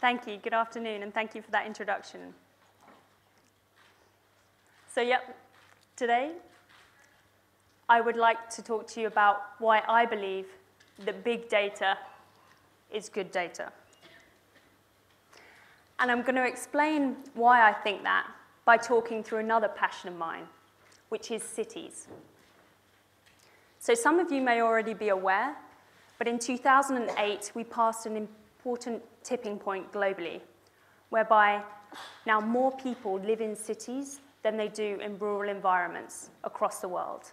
Thank you. Good afternoon, and thank you for that introduction. So, yep, today I would like to talk to you about why I believe that big data is good data. And I'm going to explain why I think that by talking through another passion of mine, which is cities. So some of you may already be aware, but in 2008 we passed an important tipping point globally, whereby now more people live in cities than they do in rural environments across the world.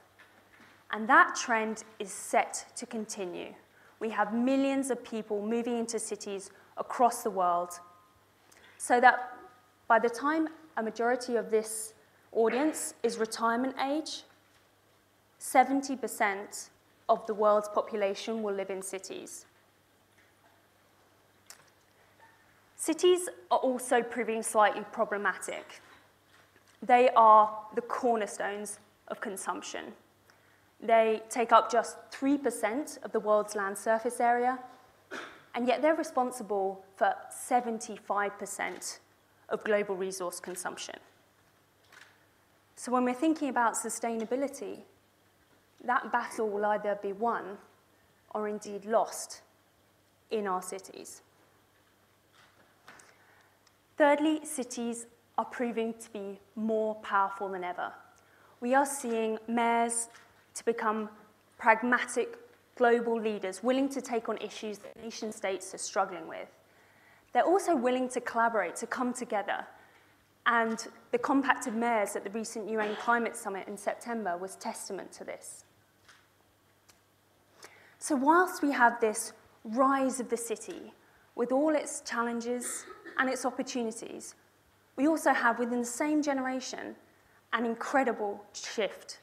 And that trend is set to continue. We have millions of people moving into cities across the world so that by the time a majority of this audience is retirement age, 70% of the world's population will live in cities. Cities are also proving slightly problematic. They are the cornerstones of consumption. They take up just 3% of the world's land surface area, and yet they're responsible for 75% of global resource consumption. So when we're thinking about sustainability, that battle will either be won or indeed lost in our cities. Thirdly, cities are proving to be more powerful than ever. We are seeing mayors to become pragmatic global leaders willing to take on issues that nation states are struggling with. They're also willing to collaborate, to come together. And the Compact of Mayors at the recent UN Climate Summit in September was testament to this. So, whilst we have this rise of the city with all its challenges and its opportunities, we also have within the same generation an incredible shift,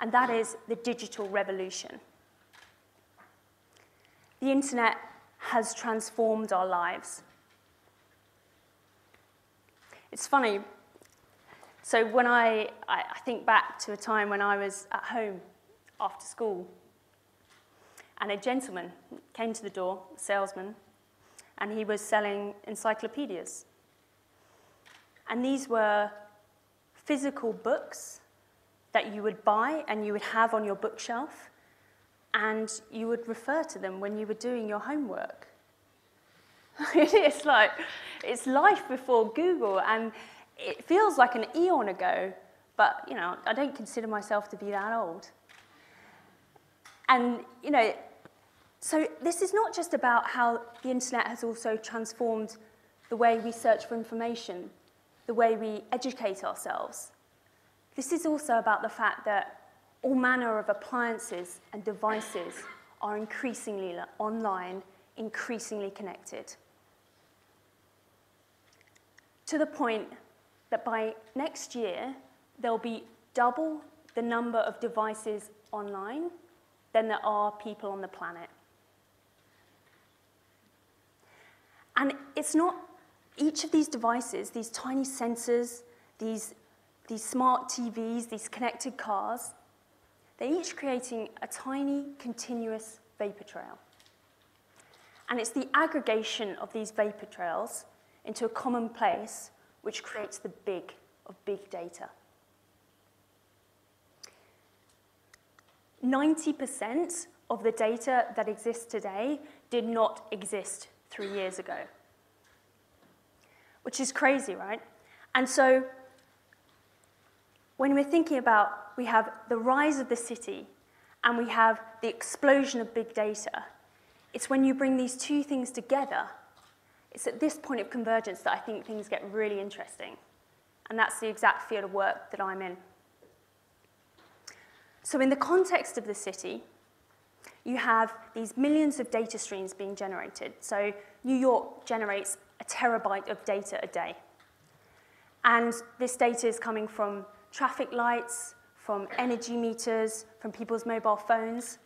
and that is the digital revolution. The internet has transformed our lives. It's funny. So when I, I think back to a time when I was at home after school, and a gentleman came to the door, a salesman, and he was selling encyclopedias. And these were physical books that you would buy and you would have on your bookshelf and you would refer to them when you were doing your homework. it's like, it's life before Google, and it feels like an eon ago, but, you know, I don't consider myself to be that old. And, you know, so this is not just about how the internet has also transformed the way we search for information, the way we educate ourselves. This is also about the fact that all manner of appliances and devices are increasingly online, increasingly connected. To the point that by next year, there'll be double the number of devices online than there are people on the planet. And it's not each of these devices, these tiny sensors, these, these smart TVs, these connected cars, they're each creating a tiny, continuous vapor trail. And it's the aggregation of these vapor trails into a common place which creates the big of big data. 90% of the data that exists today did not exist three years ago, which is crazy, right? And so when we're thinking about we have the rise of the city and we have the explosion of big data, it's when you bring these two things together, it's at this point of convergence that I think things get really interesting. And that's the exact field of work that I'm in. So, in the context of the city, you have these millions of data streams being generated. So, New York generates a terabyte of data a day. And this data is coming from traffic lights, from energy meters, from people's mobile phones.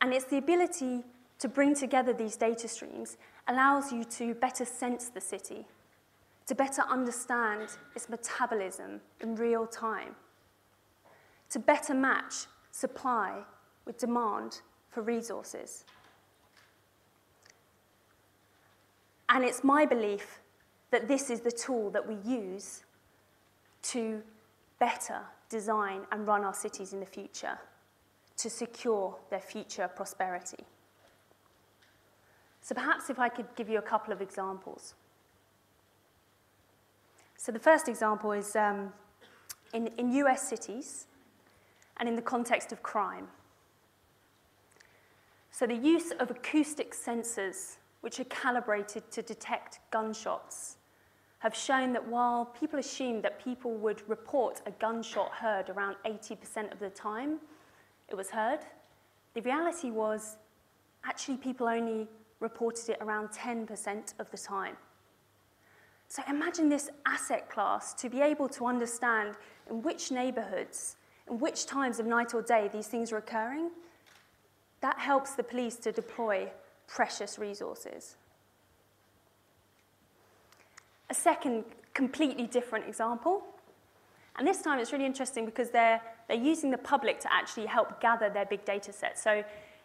And it's the ability to bring together these data streams allows you to better sense the city, to better understand its metabolism in real time, to better match supply with demand for resources. And it's my belief that this is the tool that we use to better design and run our cities in the future, to secure their future prosperity. So perhaps if I could give you a couple of examples. So the first example is um, in, in US cities and in the context of crime. So the use of acoustic sensors, which are calibrated to detect gunshots, have shown that while people assumed that people would report a gunshot heard around 80% of the time it was heard, the reality was actually people only reported it around 10% of the time. So imagine this asset class to be able to understand in which neighborhoods, in which times of night or day these things are occurring. That helps the police to deploy precious resources. A second completely different example, and this time it's really interesting because they're, they're using the public to actually help gather their big data sets. So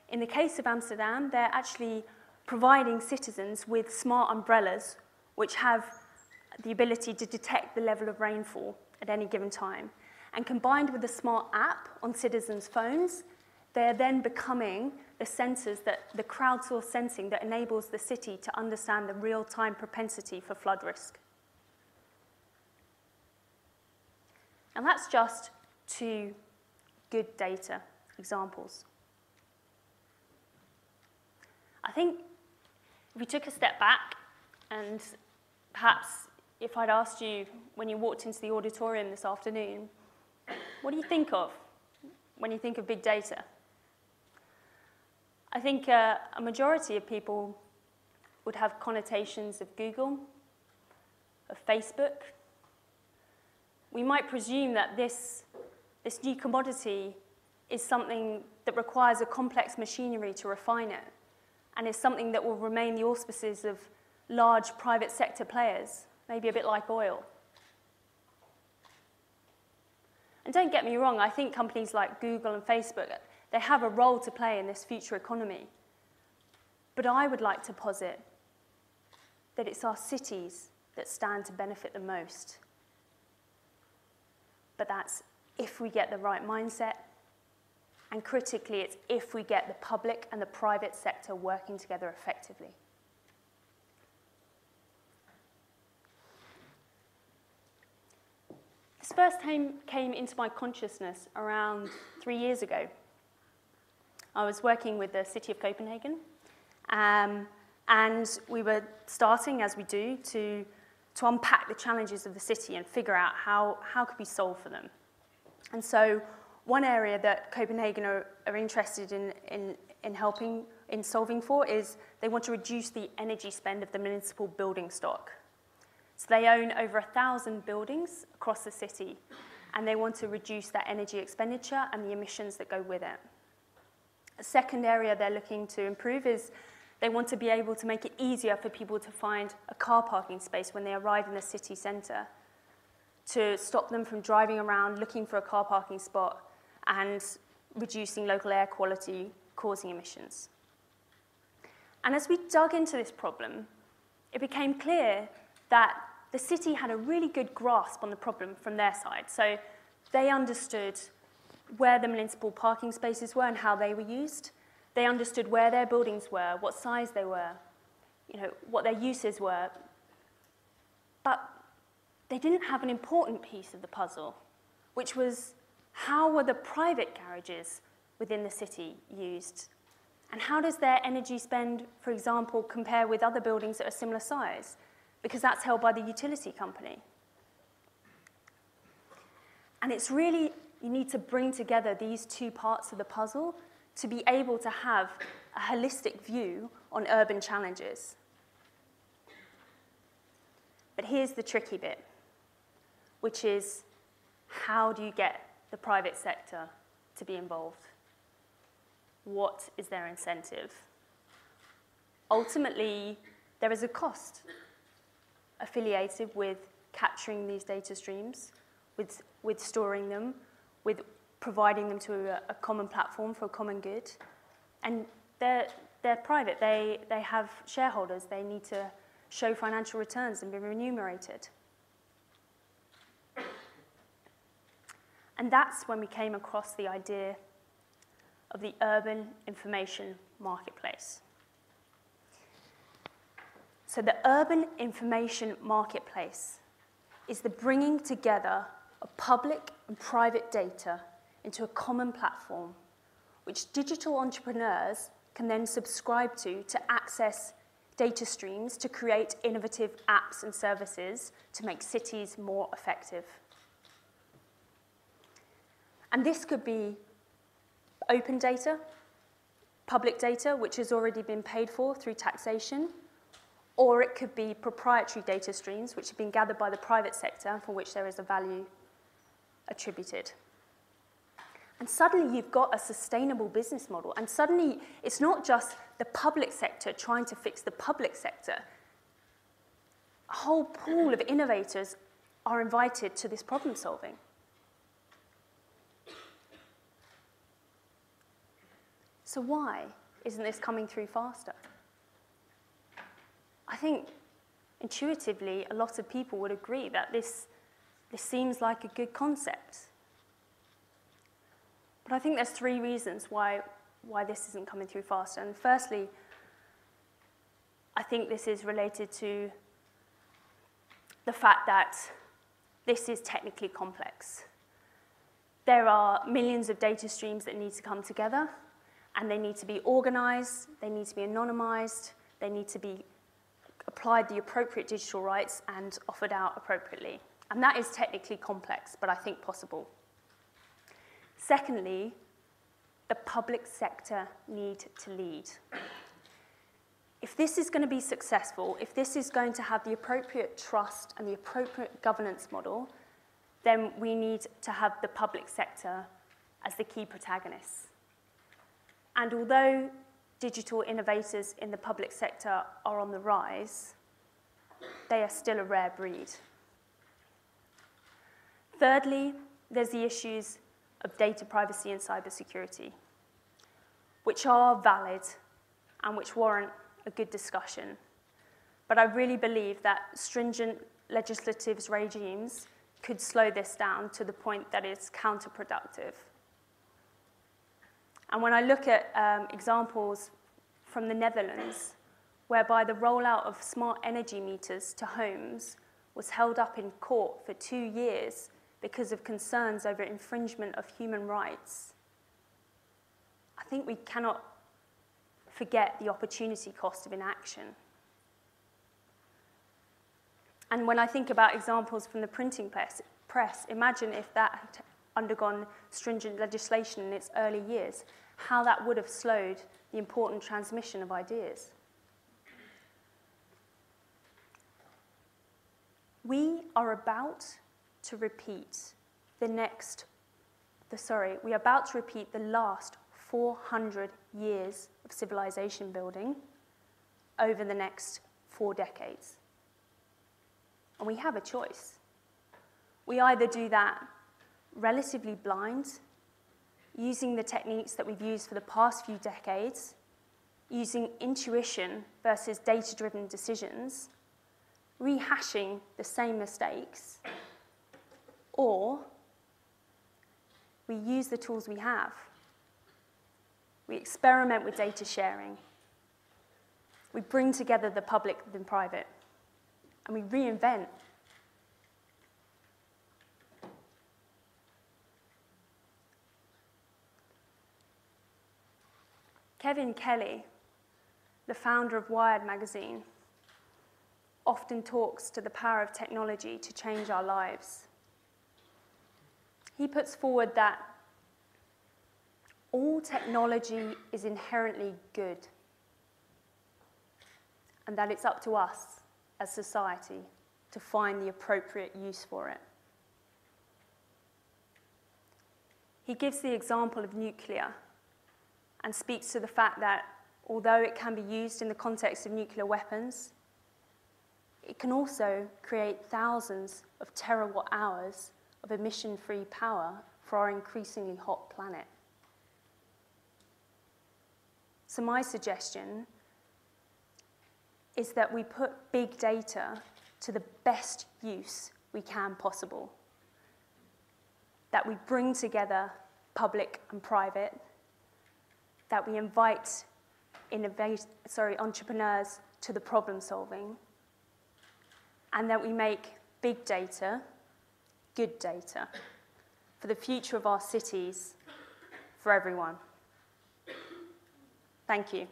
in the case of Amsterdam, they're actually providing citizens with smart umbrellas which have the ability to detect the level of rainfall at any given time. And combined with the smart app on citizens' phones, they're then becoming the sensors that the crowdsourced sensing that enables the city to understand the real-time propensity for flood risk. And that's just two good data examples. I think if we took a step back and perhaps if I'd asked you when you walked into the auditorium this afternoon, what do you think of when you think of big data? I think uh, a majority of people would have connotations of Google, of Facebook. We might presume that this, this new commodity is something that requires a complex machinery to refine it and is something that will remain the auspices of large private sector players, maybe a bit like oil. And don't get me wrong, I think companies like Google and Facebook, they have a role to play in this future economy. But I would like to posit that it's our cities that stand to benefit the most. But that's if we get the right mindset and critically, it's if we get the public and the private sector working together effectively. This first came, into my consciousness around three years ago. I was working with the city of Copenhagen, um, and we were starting, as we do, to, to unpack the challenges of the city and figure out how, how could we solve for them. And so one area that Copenhagen are, are interested in, in, in helping, in solving for is they want to reduce the energy spend of the municipal building stock. So they own over a thousand buildings across the city, and they want to reduce that energy expenditure and the emissions that go with it. A second area they're looking to improve is they want to be able to make it easier for people to find a car parking space when they arrive in the city centre to stop them from driving around looking for a car parking spot and reducing local air quality causing emissions. And as we dug into this problem, it became clear that the city had a really good grasp on the problem from their side. So they understood where the municipal parking spaces were and how they were used. They understood where their buildings were, what size they were, you know, what their uses were. But they didn't have an important piece of the puzzle, which was how were the private garages within the city used? And how does their energy spend, for example, compare with other buildings that are similar size? Because that's held by the utility company. And it's really, you need to bring together these two parts of the puzzle to be able to have a holistic view on urban challenges. But here's the tricky bit, which is how do you get the private sector to be involved? What is their incentive? Ultimately, there is a cost affiliated with capturing these data streams, with, with storing them, with providing them to a, a common platform for a common good. And they're, they're private, they, they have shareholders, they need to show financial returns and be remunerated. And that's when we came across the idea of the urban information marketplace. So, the urban information marketplace is the bringing together of public and private data into a common platform, which digital entrepreneurs can then subscribe to to access data streams to create innovative apps and services to make cities more effective. And this could be open data, public data, which has already been paid for through taxation, or it could be proprietary data streams, which have been gathered by the private sector for which there is a value attributed. And suddenly you've got a sustainable business model. And suddenly it's not just the public sector trying to fix the public sector. A whole pool of innovators are invited to this problem solving. So, why isn't this coming through faster? I think intuitively a lot of people would agree that this, this seems like a good concept. But I think there's three reasons why, why this isn't coming through faster. And firstly, I think this is related to the fact that this is technically complex. There are millions of data streams that need to come together, and they need to be organized, they need to be anonymized, they need to be applied the appropriate digital rights and offered out appropriately. And that is technically complex, but I think possible. Secondly, the public sector need to lead. If this is going to be successful, if this is going to have the appropriate trust and the appropriate governance model, then we need to have the public sector as the key protagonists. And although digital innovators in the public sector are on the rise, they are still a rare breed. Thirdly, there's the issues of data privacy and cybersecurity, which are valid and which warrant a good discussion. But I really believe that stringent legislative regimes could slow this down to the point that it's counterproductive. And when I look at um, examples from the Netherlands, whereby the rollout of smart energy meters to homes was held up in court for two years because of concerns over infringement of human rights, I think we cannot forget the opportunity cost of inaction. And when I think about examples from the printing press, press imagine if that had undergone stringent legislation in its early years how that would have slowed the important transmission of ideas. We are about to repeat the next, the, sorry, we are about to repeat the last 400 years of civilization building over the next four decades. And we have a choice. We either do that relatively blind using the techniques that we've used for the past few decades, using intuition versus data driven decisions, rehashing the same mistakes, or we use the tools we have. We experiment with data sharing. We bring together the public and private. And we reinvent Kevin Kelly, the founder of Wired magazine, often talks to the power of technology to change our lives. He puts forward that all technology is inherently good and that it's up to us as society to find the appropriate use for it. He gives the example of nuclear and speaks to the fact that although it can be used in the context of nuclear weapons, it can also create thousands of terawatt hours of emission free power for our increasingly hot planet. So, my suggestion is that we put big data to the best use we can possible. That we bring together public and private, that we invite sorry, entrepreneurs to the problem solving, and that we make big data good data for the future of our cities, for everyone. Thank you.